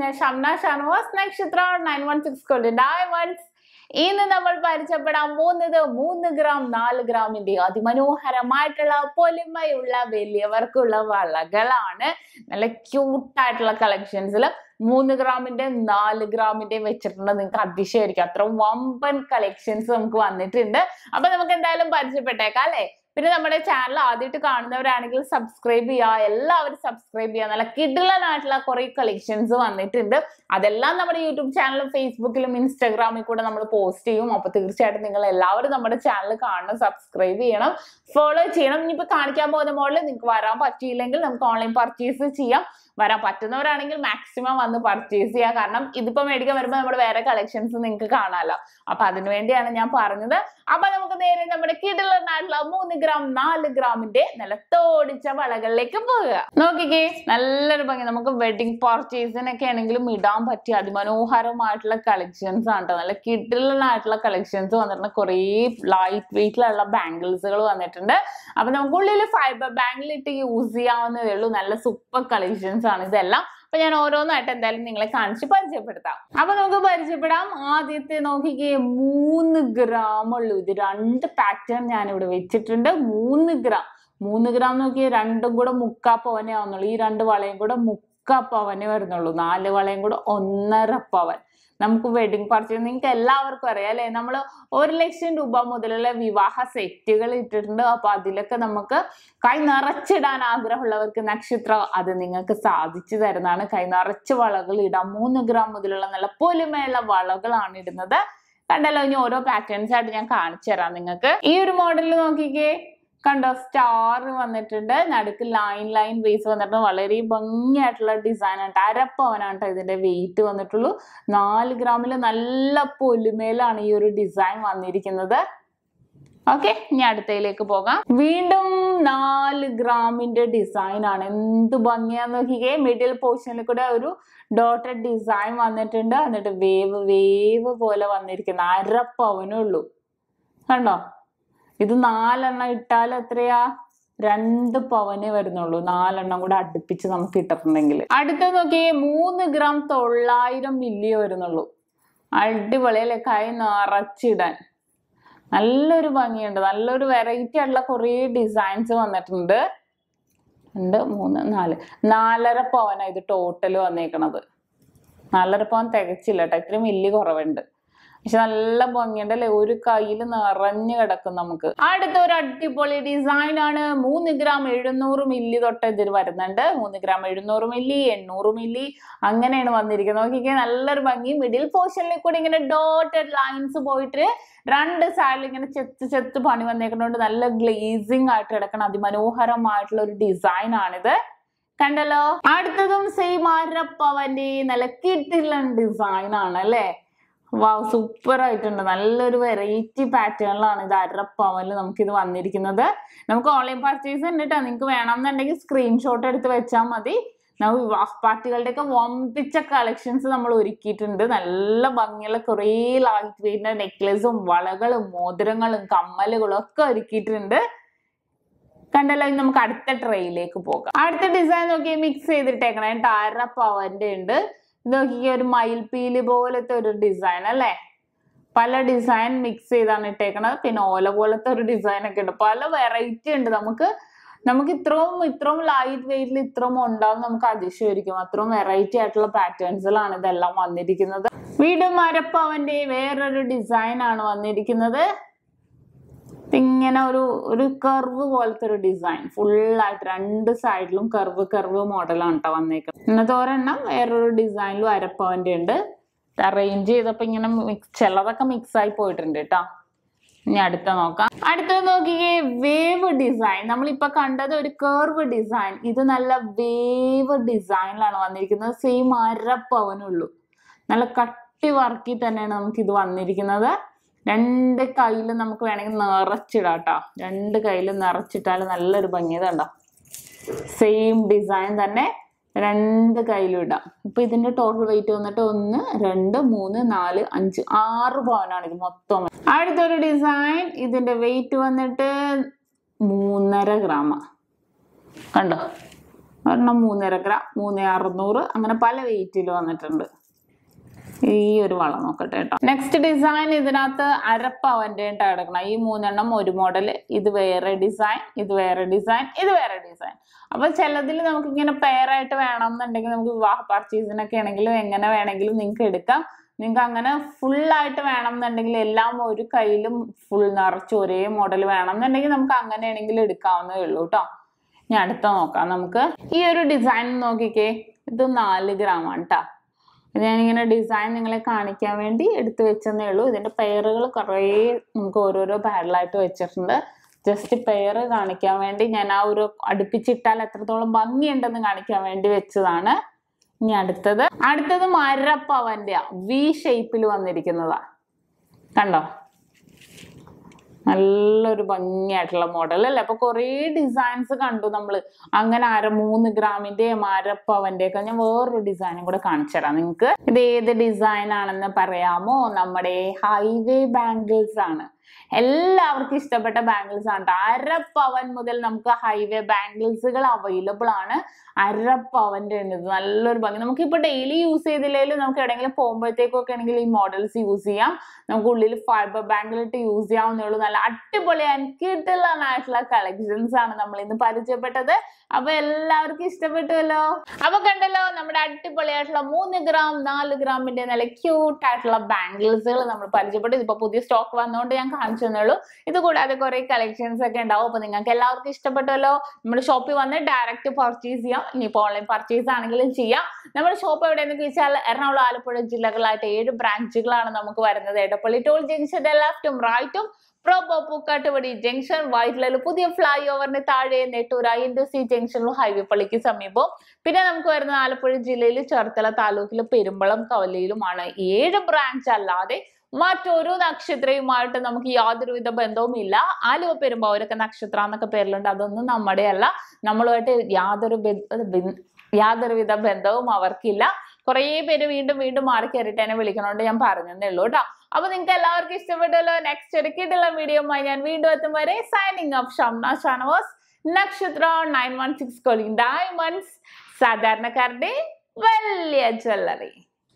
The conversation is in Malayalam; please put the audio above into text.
ഞാൻ Shamna Shanavas Nakshatra nine one six കൊണ്ട് ഡയമണ്ട്സ്. ഇന്ന് നമ്മൾ പരിചയപ്പെടാൻ പോകുന്നത് മൂന്ന് ഗ്രാം നാല് ഗ്രാമിന്റെ അതിമനോഹരമായിട്ടുള്ള പൊലിമയുള്ള വലിയവർക്കുള്ള വളകളാണ്. നല്ല ക്യൂട്ടായിട്ടുള്ള കളക്ഷൻസിൽ മൂന്ന് ഗ്രാമിന്റെ നാല് ഗ്രാമിന്റെ വെച്ചിട്ടുണ്ട്. നിങ്ങൾക്ക് അതിശയമായിരിക്കും. അത്ര വമ്പൻ കളക്ഷൻസ് നമുക്ക് വന്നിട്ടുണ്ട്. അപ്പൊ നമുക്ക് എന്തായാലും പരിചയപ്പെട്ടേക്കാം അല്ലെ? പിന്നെ നമ്മുടെ ചാനൽ ആദ്യമായിട്ട് കാണുന്നവരാണെങ്കിൽ സബ്സ്ക്രൈബ് ചെയ്യുക എല്ലാവരും സബ്സ്ക്രൈബ് ചെയ്യുക. നല്ല കിഡിലനായിട്ടുള്ള കുറെ കളക്ഷൻസ് വന്നിട്ടുണ്ട്. അതെല്ലാം നമ്മുടെ യൂട്യൂബ് ചാനലും ഫേസ്ബുക്കിലും ഇൻസ്റ്റാഗ്രാമിൽ കൂടെ നമ്മൾ പോസ്റ്റ് ചെയ്യും. അപ്പൊ തീർച്ചയായിട്ടും നിങ്ങൾ എല്ലാവരും നമ്മുടെ ചാനൽ കാണണം സബ്സ്ക്രൈബ് ചെയ്യണം ഫോളോ ചെയ്യണം. ഇനിയിപ്പോ കാണിക്കാൻ പോകുന്ന മോഡൽ നിങ്ങൾക്ക് വരാൻ പറ്റിയില്ലെങ്കിൽ നമുക്ക് ഓൺലൈൻ പർച്ചേസ് ചെയ്യാം. വരാൻ പറ്റുന്നവരാണെങ്കിൽ മാക്സിമം വന്ന് പർച്ചേസ് ചെയ്യുക കാരണം ഇതിപ്പോ മേടിക്കാൻ വരുമ്പോൾ നമ്മുടെ വേറെ കളക്ഷൻസ് നിങ്ങൾക്ക് കാണാമല്ലോ അപ്പൊ അതിനുവേണ്ടിയാണ് ഞാൻ പറഞ്ഞത്. അപ്പൊ നമുക്ക് നേരെ നമ്മുടെ കിടലനായിട്ടുള്ള മൂന്ന് ഗ്രാം നാല് ഗ്രാമിന്റെ നിലത്തോടിച്ച വളകളിലേക്ക് പോകുക നോക്കിക്കേ നല്ലൊരു ഭംഗി. നമുക്ക് വെഡിങ് പർച്ചേസിനൊക്കെ ആണെങ്കിലും ഇടാൻ പറ്റിയ അതിമനോഹരമായിട്ടുള്ള കളക്ഷൻസ് ആണ് ട്ടോ. നല്ല കിഡിലായിട്ടുള്ള കളക്ഷൻസ് വന്നിട്ടുണ്ട്. കുറേ ലൈറ്റ് വെയിറ്റിലുള്ള ബാംഗിൾസുകൾ വന്നിട്ടുണ്ട്. അപ്പൊ നമുക്ക് ഉള്ളിൽ ഫൈബർ ബാംഗിൾ ഇട്ട് യൂസ് ചെയ്യാവുന്നതേ ഉള്ളൂ. നല്ല സൂപ്പർ കളക്ഷൻസ് ആണ്. ഇതെല്ലാം അപ്പൊ ഞാൻ ഓരോന്നായിട്ട് എന്തായാലും നിങ്ങളെ കാണിച്ച് പരിചയപ്പെടുത്താം. അപ്പൊ നമുക്ക് പരിചയപ്പെടാം. ആദ്യത്തെ നോക്കിക്കേ മൂന്ന് ഗ്രാം ഉള്ളൂ. ഇത് രണ്ട് പാറ്റേൺ ഞാൻ ഇവിടെ വെച്ചിട്ടുണ്ട്. മൂന്ന് ഗ്രാം. മൂന്ന് ഗ്രാം നോക്കിയാൽ രണ്ടും കൂടെ മുക്കാ പവനേ ആവുന്നുള്ളൂ. ഈ രണ്ട് വളയും കൂടെ മുക്കാ പവനേ വരുന്നുള്ളൂ. നാല് വളയും കൂടെ ഒന്നര പവൻ. നമുക്ക് വെഡിങ് പർച്ചേസ് നിങ്ങൾക്ക് എല്ലാവർക്കും അറിയാം അല്ലെ? നമ്മൾ ഒരു ലക്ഷം രൂപ മുതലുള്ള വിവാഹ സെറ്റുകൾ ഇട്ടിട്ടുണ്ട്. അപ്പൊ അതിലൊക്കെ നമുക്ക് കൈ നിറച്ചിടാൻ ആഗ്രഹമുള്ളവർക്ക് നക്ഷത്രം അത് നിങ്ങൾക്ക് സാധിച്ചു തരുന്നതാണ്. കൈ നിറച്ച് വളകൾ ഇടാം. മൂന്ന് ഗ്രാം മുതലുള്ള നല്ല പൊലിമയുള്ള വളകളാണ് ഇടുന്നത്. കണ്ടല്ലോ ഇനി ഓരോ പാറ്റേൺസ് ആയിട്ട് ഞാൻ കാണിച്ചു തരാം നിങ്ങൾക്ക്. ഈ ഒരു മോഡൽ നോക്കിക്കേ. കണ്ടോ സ്റ്റാർ വന്നിട്ടുണ്ട്. നടുക്ക് ലൈൻ ലൈൻ ബേസ് വന്നിട്ടുണ്ട്. വളരെ ഭംഗിയായിട്ടുള്ള ഡിസൈൻ ആണ്. അരപ്പവനാണ് ഇതിന്റെ വെയിറ്റ് വന്നിട്ടുള്ളൂ. നാല് ഗ്രാമിൽ നല്ല പൊലിമേലാണ് ഈ ഒരു ഡിസൈൻ വന്നിരിക്കുന്നത്. ഓക്കെ ഇനി അടുത്തയിലേക്ക് പോകാം. വീണ്ടും നാല് ഗ്രാമിന്റെ ഡിസൈൻ ആണ്. എന്ത് ഭംഗിയാന്ന് നോക്കിക്കേ. മിഡിൽ പോർഷനിൽ കൂടെ ഒരു ഡോട്ടഡ് ഡിസൈൻ വന്നിട്ടുണ്ട്. എന്നിട്ട് വേവ് വേവ് പോലെ വന്നിരിക്കുന്ന. അരപ്പവനുള്ളൂ കണ്ടോ? ഇത് നാലെണ്ണം ഇട്ടാൽ എത്രയാ? രണ്ട് പവനേ വരുന്നുള്ളൂ. നാലെണ്ണം കൂടെ അടുപ്പിച്ച് നമുക്ക് ഇട്ടിട്ടുണ്ടെങ്കിൽ അടുത്ത നോക്കിയേ മൂന്ന് ഗ്രാം തൊള്ളായിരം മില്ലി വരുന്നുള്ളൂ. അടിപൊളി അല്ലെ കൈ നിറച്ചിടാൻ. നല്ലൊരു ഭംഗിയുണ്ട്. നല്ലൊരു വെറൈറ്റി ആയിട്ടുള്ള കുറേ ഡിസൈൻസ് വന്നിട്ടുണ്ട്. രണ്ട് മൂന്ന് നാല്. നാലര പവനാണ് ഇത് ടോട്ടൽ വന്നേക്കണത്. നാലര പവൻ തികച്ചില്ല കേട്ടോ. ഇത്രയും മില്ലി കുറവുണ്ട്. പക്ഷെ നല്ല ഭംഗിയുണ്ട് അല്ലെ ഒരു കയ്യിൽ നിറഞ്ഞു കിടക്കും നമുക്ക്. അടുത്ത ഒരു അടിപൊളി ഡിസൈൻ ആണ് മൂന്ന് ഗ്രാം എഴുന്നൂറ് മില്ലി തൊട്ട് ഇതിൽ വരുന്നുണ്ട്. മൂന്ന് ഗ്രാം എഴുന്നൂറ് മില്ലി എണ്ണൂറ് മില്ലി അങ്ങനെയാണ് വന്നിരിക്കുന്നത്. നോക്കിക്കേ നല്ലൊരു ഭംഗി. മിഡിൽ പോർഷനിൽ കൂടി ഇങ്ങനെ ഡോട്ടഡ് ലൈൻസ് പോയിട്ട് രണ്ട് സൈഡിൽ ഇങ്ങനെ ചെത്ത് ചെത്ത് പണി വന്നേക്കുന്നതുകൊണ്ട് നല്ല ഗ്ലേസിംഗ് ആയിട്ട് കിടക്കണം. അതിമനോഹരമായിട്ടുള്ള ഒരു ഡിസൈൻ ആണിത് കണ്ടല്ലോ? അടുത്തതും സെയിം ആരപ്പവന്റെ നല്ല കിട്ടില്ല ഡിസൈൻ ആണ് അല്ലേ? വാവ് സൂപ്പർ ആയിട്ടുണ്ട്. നല്ലൊരു വെറൈറ്റി പാറ്റേണിലാണ് ഇത് അരപ്പവനിൽ നമുക്ക് ഇത് വന്നിരിക്കുന്നത്. നമുക്ക് ഓൺലൈൻ പർച്ചേസ് ഉണ്ട് കേട്ടോ നിങ്ങൾക്ക് വേണമെന്നുണ്ടെങ്കിൽ സ്ക്രീൻഷോട്ട് എടുത്ത് വെച്ചാൽ മതി. നമുക്ക് വാഫ് പാർട്ടികളുടെ ഒക്കെ വമ്പിച്ച കളക്ഷൻസ് നമ്മൾ ഒരുക്കിയിട്ടുണ്ട്. നല്ല ഭംഗിയുള്ള കുറേ ലൈറ്റ് വെയിറ്റിന്റെ നെക്ലസും വളകളും മോതിരങ്ങളും കമ്മലുകളും ഒക്കെ ഒരുക്കിയിട്ടുണ്ട്. കണ്ടല്ലോ ഇനി നമുക്ക് അടുത്ത ട്രെയിലേക്ക് പോകാം. അടുത്ത ഡിസൈൻ നോക്കി മിക്സ് ചെയ്തിട്ടേക്കണേ. ടാര പവന്റെ ഉണ്ട്. ഇത് ഒരു മയിൽപീൽ പോലത്തെ ഒരു ഡിസൈൻ അല്ലേ? പല ഡിസൈൻ മിക്സ് ചെയ്താണ് ഇട്ടേക്കണത്. പിന്നെ ഓല പോലത്തെ ഒരു ഡിസൈൻ ഒക്കെ ഉണ്ട്. പല വെറൈറ്റി ഉണ്ട്. നമുക്ക് നമുക്ക് ഇത്രയും ഇത്രയും ലൈറ്റ് വെയിറ്റിൽ ഇത്രയും ഉണ്ടാവും നമുക്ക് അതിശയമായിരിക്കും അത്രയും വെറൈറ്റി ആയിട്ടുള്ള പാറ്റേൺസിലാണ് ഇതെല്ലാം വന്നിരിക്കുന്നത്. വീട് മരപ്പവന്റെ വേറൊരു ഡിസൈൻ ആണ് വന്നിരിക്കുന്നത്. ഇങ്ങനെ ഒരു ഒരു കർവ് പോലത്തെ ഒരു ഡിസൈൻ ഫുള്ളായിട്ട് രണ്ട് സൈഡിലും കർവ് കർവ് മോഡലാണ് കേട്ടോ വന്നേക്കുന്നത്. ഇന്നത്തെ ഒരെണ്ണം വേറൊരു ഡിസൈനിലും അരപ്പവന്റെ ഉണ്ട്. അറേഞ്ച് ചെയ്തപ്പോ ഇങ്ങനെ മിക്സ് ചിലതൊക്കെ മിക്സ് ആയി പോയിട്ടുണ്ട് കേട്ടോ ഇനി അടുത്ത നോക്കാം. അടുത്തത് നോക്കിയേ വേവ് ഡിസൈൻ നമ്മളിപ്പോ കണ്ടത് ഒരു കർവ് ഡിസൈൻ ഇത് നല്ല വേവ് ഡിസൈനിലാണ് വന്നിരിക്കുന്നത്. സെയിം അരപ്പവനുള്ളൂ. നല്ല കട്ടി വർക്കിൽ തന്നെയാണ് നമുക്ക് ഇത് വന്നിരിക്കുന്നത്. രണ്ട് കയ്യിൽ നമുക്ക് വേണമെങ്കിൽ നിറച്ചിടാം കേട്ടോ രണ്ട് കയ്യിൽ നിറച്ചിട്ടാൽ നല്ലൊരു ഭംഗി കണ്ടോ? സെയിം ഡിസൈൻ തന്നെ രണ്ട് കയ്യിലും ഇടാം. ഇപ്പൊ ഇതിന്റെ ടോട്ടൽ വെയിറ്റ് വന്നിട്ട് ഒന്ന് രണ്ട് മൂന്ന് നാല് അഞ്ച് ആറ് പവനാണ് ഇത് മൊത്തം. അടുത്തൊരു ഡിസൈൻ ഇതിന്റെ വെയിറ്റ് വന്നിട്ട് മൂന്നര ഗ്രാമ കണ്ടോ? ഒരെണ്ണം മൂന്നര ഗ്രാം മൂന്ന് അറുന്നൂറ് അങ്ങനെ പല വെയിറ്റിൽ വന്നിട്ടുണ്ട്. ഈ ഒരു വളം നോക്കട്ടെ കേട്ടോ. നെക്സ്റ്റ് ഡിസൈൻ ഇതിനകത്ത് അരപ്പവന്റെ എടുക്കണം ഈ മൂന്നെണ്ണം ഒരു മോഡൽ ഇത് വേറെ ഡിസൈൻ ഇത് വേറെ ഡിസൈൻ ഇത് വേറെ ഡിസൈൻ അപ്പൊ ചിലതിൽ നമുക്ക് ഇങ്ങനെ പെയറായിട്ട് വേണം എന്നുണ്ടെങ്കിൽ നമുക്ക് വിവാഹ പർച്ചേസിനൊക്കെ ആണെങ്കിലും എങ്ങനെ വേണമെങ്കിലും നിങ്ങൾക്ക് എടുക്കാം. നിങ്ങൾക്ക് അങ്ങനെ ഫുള്ളായിട്ട് വേണം എന്നുണ്ടെങ്കിൽ എല്ലാം ഒരു കയ്യിലും ഫുൾ നിറച്ച് ഒരേ മോഡൽ വേണം എന്നുണ്ടെങ്കിൽ നമുക്ക് അങ്ങനെയാണെങ്കിൽ എടുക്കാവുന്നതേ ഉള്ളൂ കേട്ടോ. ഞാൻ അടുത്ത നോക്കാം നമുക്ക്. ഈ ഒരു ഡിസൈൻ നോക്കിക്കേ. ഇത് നാല് ആണ് കേട്ടോ ഞാനിങ്ങനെ ഡിസൈൻ നിങ്ങളെ കാണിക്കാൻ വേണ്ടി എടുത്തു വെച്ചെന്നേ ഉള്ളൂ. ഇതിന്റെ പെയറുകൾ കുറേ നമുക്ക് ഓരോരോ പാരലായിട്ട് വെച്ചിട്ടുണ്ട്. ജസ്റ്റ് പെയർ കാണിക്കാൻ വേണ്ടി ഞാൻ ആ ഒരു അടുപ്പിച്ചിട്ടാൽ എത്രത്തോളം ഭംഗിയുണ്ടെന്ന് കാണിക്കാൻ വേണ്ടി വെച്ചതാണ്. ഇനി അടുത്തത്. അടുത്തത് മരപ്പവന്റെ വി ഷേപ്പിൽ വന്നിരിക്കുന്നതാ. കണ്ടോ? നല്ലൊരു ഭംഗിയായിട്ടുള്ള മോഡൽ അല്ലേ? അപ്പൊ കുറേ ഡിസൈൻസ് കണ്ടു നമ്മൾ അങ്ങനെ അര മൂന്ന് ഗ്രാമിന്റെയും അരപ്പവന്റെ ഒക്കെ ഞാൻ വേറൊരു ഡിസൈനും കൂടെ കാണിച്ചു തരാം. നിങ്ങൾക്ക് ഇത് ഏത് ഡിസൈൻ ആണെന്ന് പറയാമോ? നമ്മുടെ ഹൈവേ ബാംഗിൾസ് ആണ്. എല്ലാവർക്കും ഇഷ്ടപ്പെട്ട ബാംഗിൾസ് ആണ് ട്ടോ. അര പവൻ മുതൽ നമുക്ക് ഹൈവേ ബാംഗിൾസുകൾ അവൈലബിൾ ആണ്. അര പവന്റെ ഉണ്ട് നല്ലൊരു ഭംഗി. നമുക്ക് ഇപ്പൊ ഡെയിലി യൂസ് ചെയ്തില്ലെങ്കിലും നമുക്ക് എവിടെയെങ്കിലും പോകുമ്പോഴത്തേക്കും ഒക്കെ ആണെങ്കിൽ ഈ മോഡൽസ് യൂസ് ചെയ്യാം. നമുക്ക് ഉള്ളിൽ ഫൈബർ ബാങ്കിൽ ഇട്ട് യൂസ് ചെയ്യാവുന്നേ ഉള്ളൂ നല്ല അടിപൊളി ആയിട്ടുള്ള കളക്ഷൻസ് ആണ് നമ്മൾ ഇന്ന് പരിചയപ്പെട്ടത്. അപ്പൊ എല്ലാവർക്കും ഇഷ്ടപ്പെട്ടുവല്ലോ? അപ്പൊ കണ്ടല്ലോ നമ്മുടെ അടിപൊളിയായിട്ടുള്ള മൂന്ന് ഗ്രാം നാല് ഗ്രാമിന്റെ നല്ല ക്യൂട്ട് ആയിട്ടുള്ള ബാംഗിൾസുകൾ നമ്മൾ പരിചയപ്പെട്ടു. ഇതിപ്പോ പുതിയ സ്റ്റോക്ക് വന്നുകൊണ്ട് ഞാൻ കാണിച്ചു ഇത് കൂടാതെ കുറെ കളക്ഷൻസ് ഒക്കെ ഉണ്ടാവും. അപ്പൊ നിങ്ങൾക്ക് എല്ലാവർക്കും ഇഷ്ടപ്പെട്ടല്ലോ നമ്മുടെ ഷോപ്പിൽ വന്ന് ഡയറക്റ്റ് പർച്ചേസ് ചെയ്യാം. ഇനിയിപ്പോൾ ഓൺലൈൻ പർച്ചേസ് ആണെങ്കിലും ചെയ്യാം. നമ്മുടെ ഷോപ്പ് എവിടെയെന്ന് ചോദിച്ചാൽ എറണാകുളം ആലപ്പുഴ ജില്ലകളായിട്ട് ഏഴ് ബ്രാഞ്ചുകളാണ് നമുക്ക് വരുന്നത്. എടപ്പള്ളി ടോൾ ജംഗ്ഷന്റെ ലെഫ്റ്റും റൈറ്റും പ്രോപ്പോ പൂക്കാട്ടുപടി ജംഗ്ഷൻ വൈറ്റിലെ പുതിയ ഫ്ലൈ ഓവറിന് താഴെ എൻ സി ജംഗ്ഷനിലും ഹൈവേ പള്ളിക്ക് സമീപം പിന്നെ നമുക്ക് വരുന്ന ആലപ്പുഴ ജില്ലയിൽ ചേർത്തല താലൂക്കിലെ പെരുമ്പളം കവലയിലുമാണ്. ഏഴ് ബ്രാഞ്ച് അല്ലാതെ മറ്റൊരു നക്ഷത്രയുമായിട്ട് നമുക്ക് യാതൊരുവിധ ബന്ധവും ഇല്ല ആലുവ പെരുമ്പാവൂരൊക്കെ നക്ഷത്രം എന്നൊക്കെ പേരിലുണ്ട്. അതൊന്നും നമ്മുടെ അല്ല നമ്മളുമായിട്ട് യാതൊരു യാതൊരു വിധ യാതൊരുവിധ ബന്ധവും അവർക്കില്ല. കുറേ പേര് വീണ്ടും വീണ്ടും മാറി കയറിയിട്ട് എന്നെ വിളിക്കണോണ്ട് ഞാൻ പറഞ്ഞതേ ഉള്ളൂ കേട്ടോ അപ്പൊ നിങ്ങൾക്ക് എല്ലാവർക്കും ഇഷ്ടപ്പെട്ടല്ലോ. നെക്സ്റ്റ് ഒരു വീഡിയോ ഞാൻ വീണ്ടും എത്തും വരെ signing of Shamna Shanavas. Nakshatra nine one six calling diamonds സാധാരണക്കാരുടെ വലിയ ജ്വല്ലറി